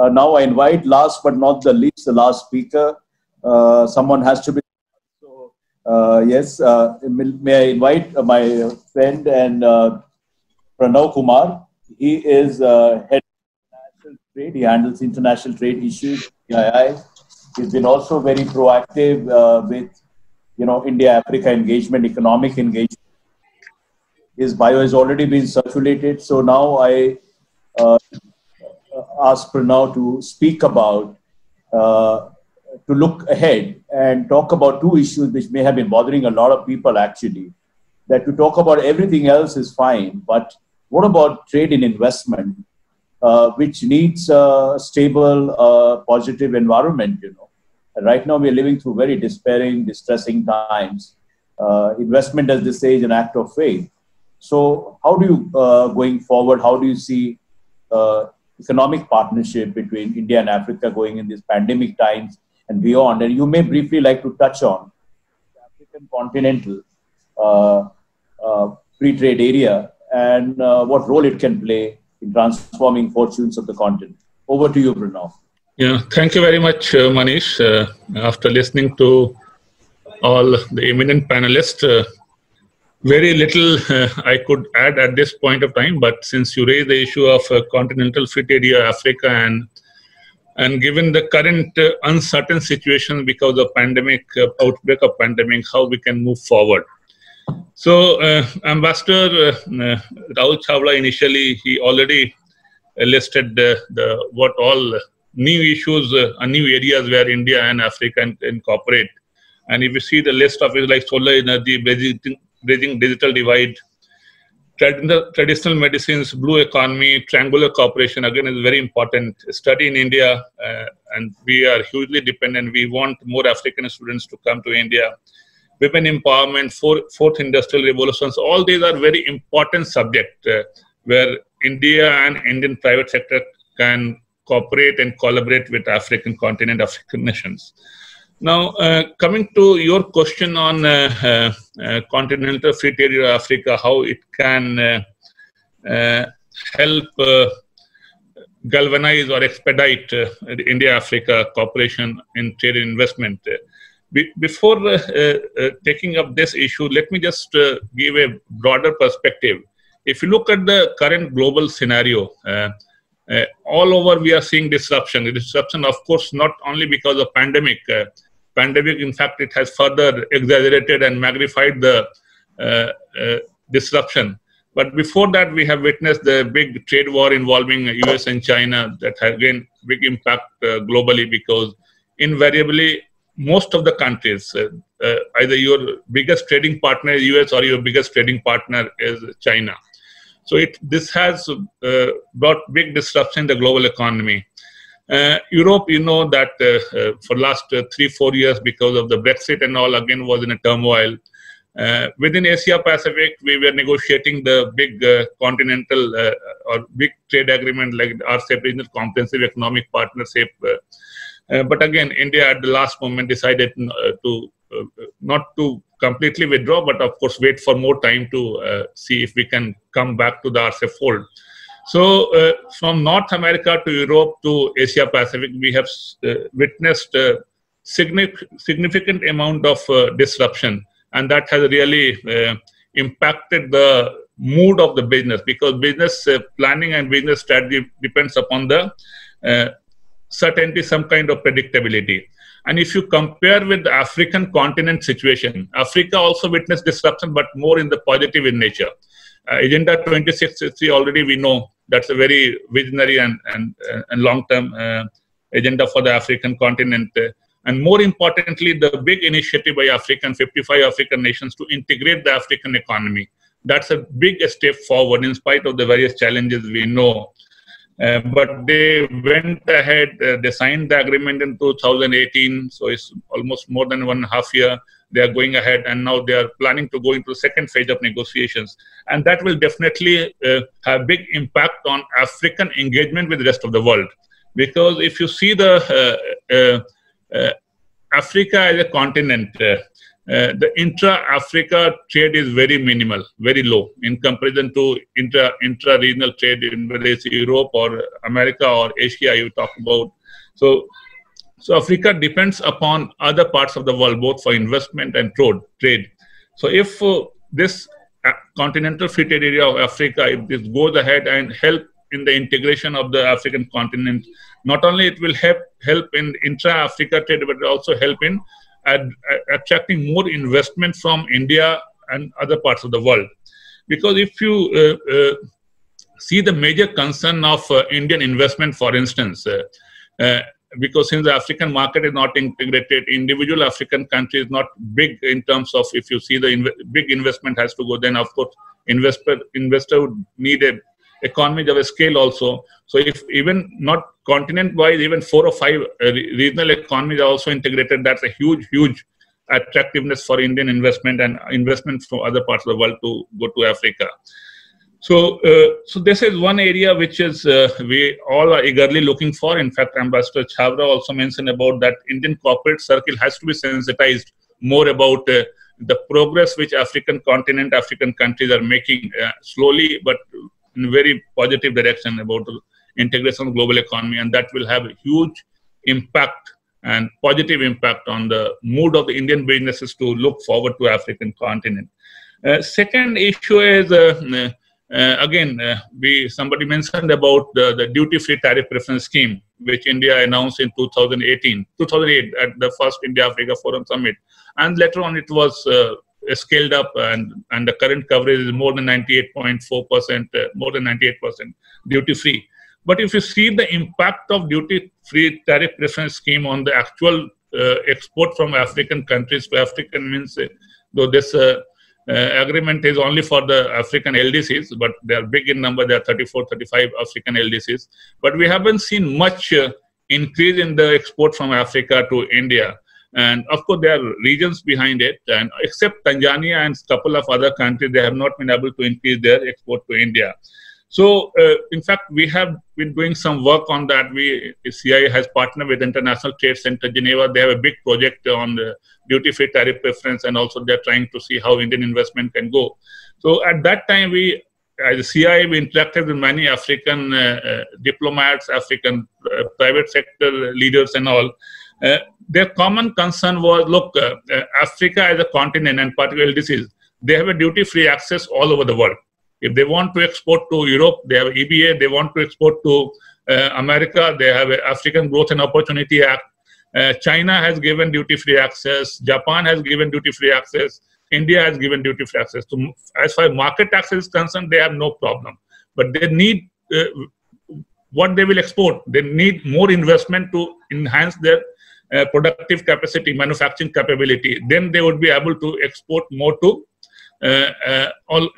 uh, now I invite, last but not the least, the last speaker. Uh, someone has to be. So, uh, yes, uh, may I invite my friend and Pranav Kumar. He is head of international trade. He handles international trade issues. He's been also very proactive with, you know, India-Africa engagement, economic engagement. His bio has already been circulated. So now I uh, ask Pranav to speak about, uh, to look ahead and talk about two issues which may have been bothering a lot of people actually. That to talk about everything else is fine, but what about trade and investment, uh, which needs a stable, uh, positive environment, you know? And right now we're living through very despairing, distressing times. Uh, investment they say, is an act of faith. So how do you, uh, going forward, how do you see uh, economic partnership between India and Africa going in these pandemic times and beyond. And you may briefly like to touch on the African continental uh, uh, free trade area and uh, what role it can play in transforming fortunes of the continent. Over to you, Pranav. Yeah, thank you very much, uh, Manish. Uh, after listening to all the eminent panelists, uh, very little uh, I could add at this point of time, but since you raised the issue of uh, continental fit area, Africa, and and given the current uh, uncertain situation because of pandemic uh, outbreak of pandemic, how we can move forward. So, uh, Ambassador uh, Rahul Chhabra initially he already listed the, what all new issues, new areas where India and Africa incorporate. And if you see the list of it, like solar energy, bridging digital divide. Traditional medicines, blue economy, triangular cooperation again is very important. Study in India, uh, and we are hugely dependent. We want more African students to come to India. Women empowerment, four, fourth industrial revolutions, all these are very important subjects uh, where India and Indian private sector can cooperate and collaborate with African continent, African nations. Now, uh, coming to your question on uh, uh, uh continental free trade area Africa, how it can uh, uh, help galvanize or expedite India-Africa cooperation in trade and investment. Be before taking up this issue, let me just give a broader perspective. If you look at the current global scenario, uh, all over we are seeing disruption. The disruption, of course, not only because of pandemic, uh, pandemic, in fact, it has further exaggerated and magnified the uh, uh, disruption. But before that, we have witnessed the big trade war involving US and China that has again big impact uh, globally because invariably most of the countries, uh, uh, either your biggest trading partner is US or your biggest trading partner is China. So it, this has uh, brought big disruption in the global economy. Uh, Europe, you know that uh, uh, for last three, four years, because of the Brexit and all, again was in a turmoil. Uh, within Asia Pacific, we were negotiating the big uh, continental uh, or big trade agreement like RCEP, Regional Comprehensive Economic Partnership. but again, India at the last moment decided to not to completely withdraw, but of course wait for more time to see if we can come back to the RCEP fold. So, uh, from North America to Europe to Asia Pacific, we have uh, witnessed a significant amount of uh, disruption, and that has really uh, impacted the mood of the business because business uh, planning and business strategy depends upon the uh, certainty, some kind of predictability. And if you compare with the African continent situation, Africa also witnessed disruption, but more in the positive in nature. Uh, Agenda 2063 already we know that's a very visionary and, and, uh, and long-term uh, agenda for the African continent. and more importantly, the big initiative by African, 55 African nations to integrate the African economy. That's a big step forward in spite of the various challenges we know. Uh, but they went ahead, uh, they signed the agreement in 2018, so it's almost more than one half year they are going ahead and now they are planning to go into the second phase of negotiations and that will definitely uh, have big impact on african engagement with the rest of the world because if you see the uh, uh, uh africa as a continent uh, uh, the intra-Africa trade is very minimal, very low in comparison to intra intra-regional trade in whether it's Europe or America or Asia you talk about. So, so Africa depends upon other parts of the world both for investment and trade. So if uh, this uh, continental free trade area of Africa, if this goes ahead and help in the integration of the African continent, not only it will help help in intra-Africa trade, but also help in ad, attracting more investment from India and other parts of the world. Because if you uh, uh, see the major concern of uh, Indian investment, for instance, uh, uh, because since the African market is not integrated, individual African countries not big in terms of if you see the inv big investment has to go, then of course investor investor would need a economies of a scale also. So if even not continent-wise, even four or five uh, regional economies are also integrated, that's a huge, huge attractiveness for Indian investment and investment from other parts of the world to go to Africa. So, uh, so this is one area which is uh, we all are eagerly looking for. In fact, Ambassador Chhabra also mentioned about that Indian corporate circle has to be sensitized more about uh, the progress which African continent, African countries are making uh, slowly but in very positive direction about the integration of global economy, and that will have a huge impact and positive impact on the mood of the Indian businesses to look forward to African continent. Uh, second issue is uh, again uh, we somebody mentioned about the, the duty-free tariff preference scheme which India announced in 2018 2008 at the first India Africa Forum Summit, and later on it was uh, scaled up and, and the current coverage is more than 98.4%, uh, more than 98% duty free. But if you see the impact of duty free tariff preference scheme on the actual uh, export from African countries to African means, uh, though this uh, agreement is only for the African LDCs, but they are big in number, there are 34, 35 African LDCs. But we haven't seen much uh, increase in the export from Africa to India. And of course, there are regions behind it. And except Tanzania and a couple of other countries, they have not been able to increase their export to India. So, uh, in fact, we have been doing some work on that. We CII has partnered with International Trade Center Geneva. They have a big project on duty-free tariff preference, and also they're trying to see how Indian investment can go. So, at that time, we as CII, we interacted with many African uh, uh, diplomats, African uh, private sector leaders, and all. Uh, their common concern was look, uh, Africa as a continent and particularly this is, they have a duty free access all over the world. If they want to export to Europe, they have EBA. They want to export to uh, America, they have African Growth and Opportunity Act. Uh, China has given duty free access. Japan has given duty free access. India has given duty free access. So, as far as market access is concerned, they have no problem. But they need uh, what they will export. They need more investment to enhance their uh, productive capacity, manufacturing capability, then they would be able to export more to uh, uh, all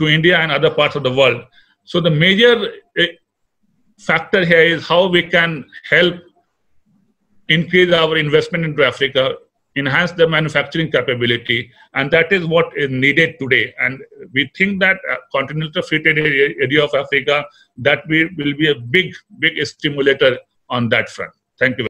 to India and other parts of the world. So the major uh, factor here is how we can help increase our investment into Africa, enhance the manufacturing capability, and that is what is needed today. And we think that continental free trade area of Africa that will, will be a big, big stimulator on that front. Thank you.